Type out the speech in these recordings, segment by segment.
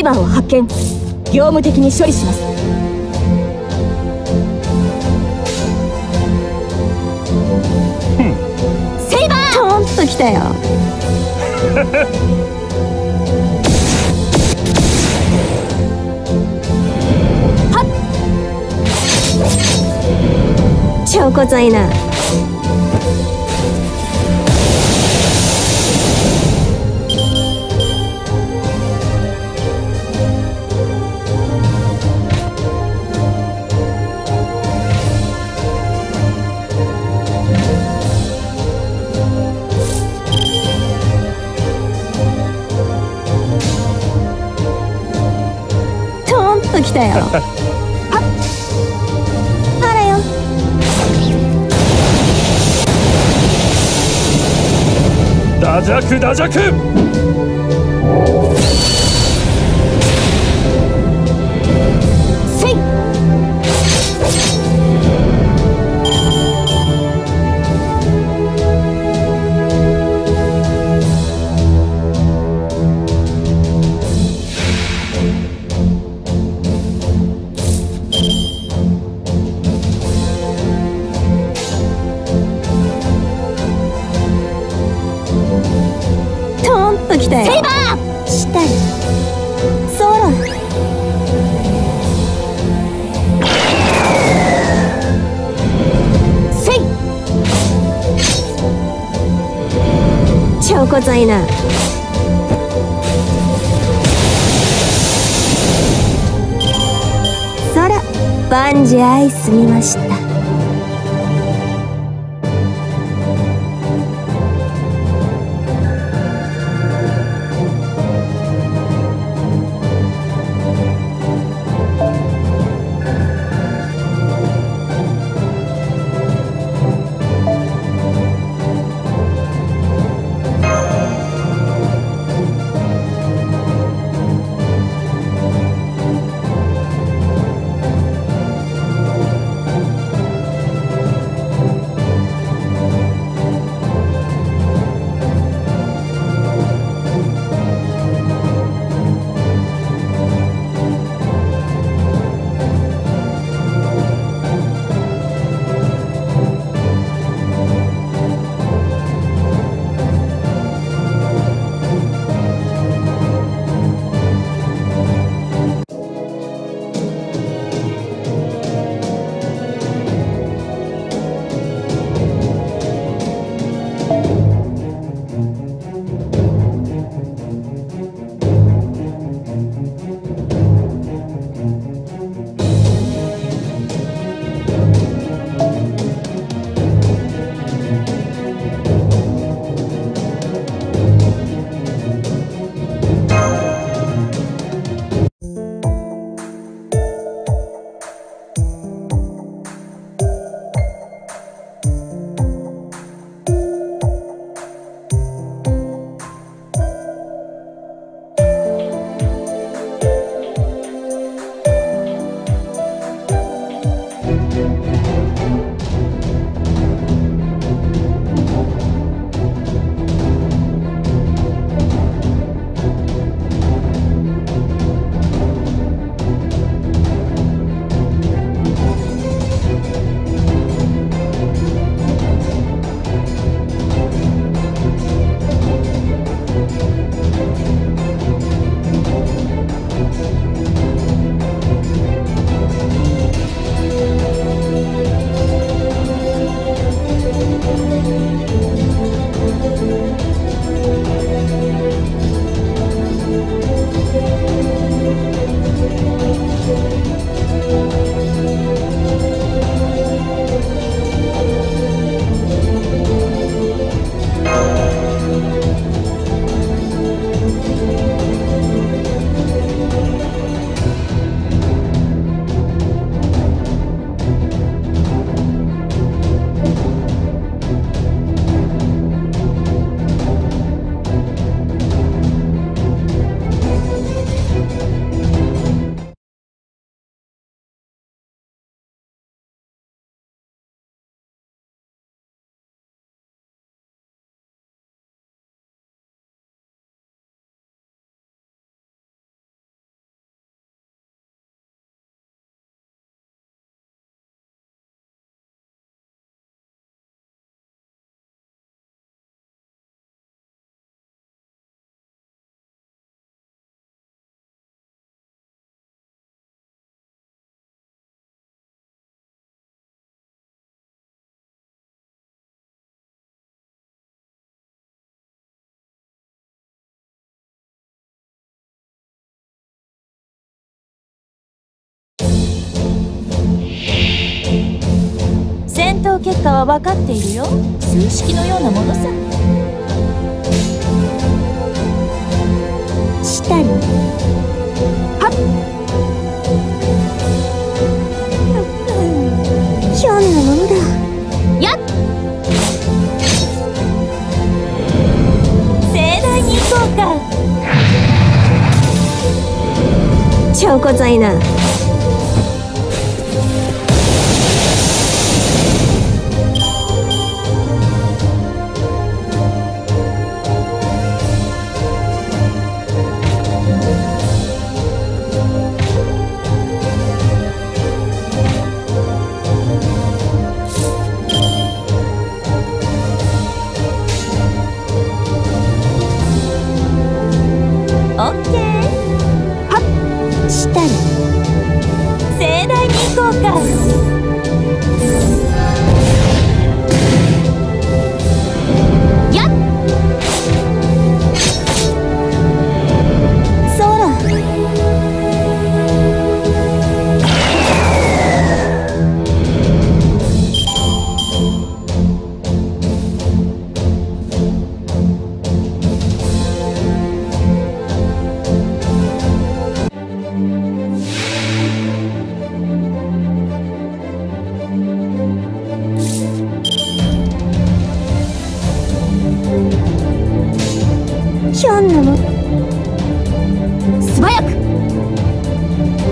セイバーを発見。業務的に処理します。セイバートーンときたよ。はっ！超こざいなた っあらよ。ダジャクダジャク超こざいな。そら万事愛すみました。結果は分かっているよ。数式のようなものさ。はっ。ひょんなものだ。やっ。盛大に行こうか。超こざいな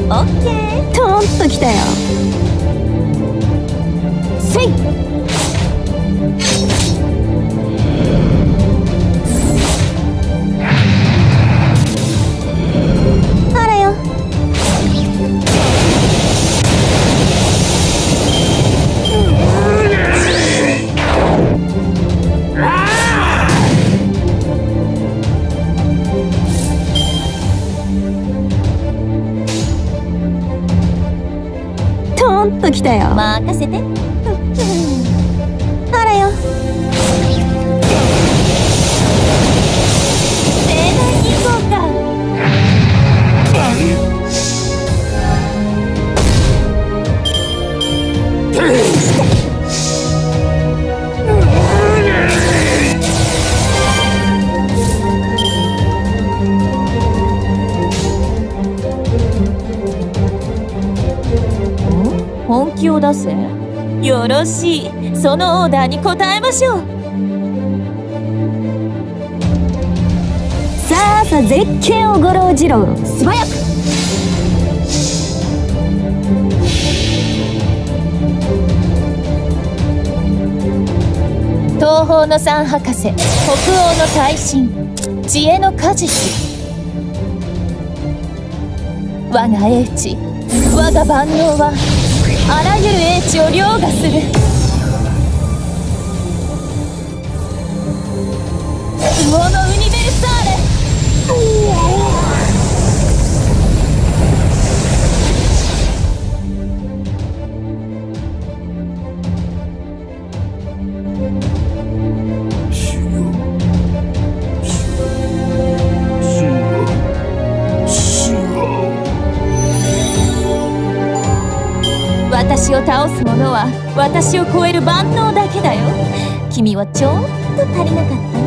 オッケー。トーンときたよ。せい。ときたよ。任せて。出せ。よろしい。そのオーダーに応えましょう。さあさあ絶景をごろうじろう素早く。東方の三博士北欧の大神知恵の果実。我が英知我が万能はあらゆる英知を凌駕する。魚のウニベルサーレ。倒す者は私を超える万能だけだよ。君はちょっと足りなかった。